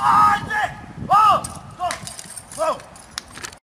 Ah!